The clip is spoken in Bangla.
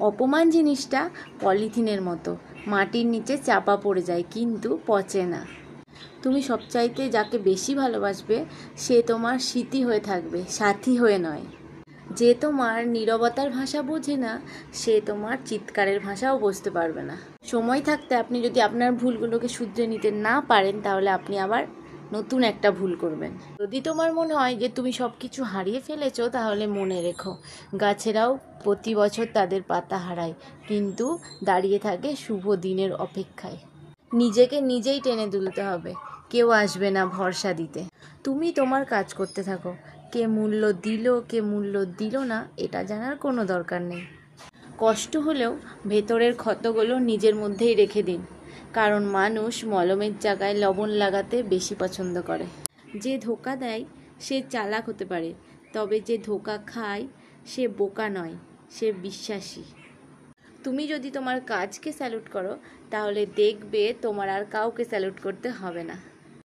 অপমান জিনিসটা পলিথিনের মতো। মাটির নিচে চাপা পড়ে যায়, কিন্তু পচে না। তুমি সবচাইতে যাকে বেশি ভালোবাসবে, সে তোমার স্মৃতি হয়ে থাকবে, সাথী হয়ে নয়। যে তোমার নীরবতার ভাষা বোঝে না, সে তোমার চিৎকারের ভাষাও বুঝতে পারবে না। সময় থাকতে আপনি যদি আপনার ভুলগুলোকে শুধরে নিতে না পারেন, তাহলে আপনি আবার নতুন একটা ভুল করবেন। যদি তোমার মনে হয় যে তুমি সব কিছু হারিয়ে ফেলেছো, তাহলে মনে রেখো, গাছেরাও প্রতি বছর তাদের পাতা হারায়, কিন্তু দাঁড়িয়ে থাকে শুভ দিনের অপেক্ষায়। নিজেকে নিজেই টেনে তুলতে হবে, কেউ আসবে না ভরসা দিতে। তুমি তোমার কাজ করতে থাকো, কে মূল্য দিল, কে মূল্য দিল না, এটা জানার কোনো দরকার নেই। কষ্ট হলেও ভেতরের ক্ষতগুলো নিজের মধ্যেই রেখে দিন। কারণ মানুষ মলমের জায়গায় লবণ লাগাতে বেশি পছন্দ করে। যে ধোকা দেয়, সে চালাক হতে পারে, তবে যে ধোকা খায়, সে বোকা নয়, সে বিশ্বাসী। তুমি যদি তোমার কাজকে স্যালুট করো, তাহলে দেখবে তোমার আর কাউকে স্যালুট করতে হবে না।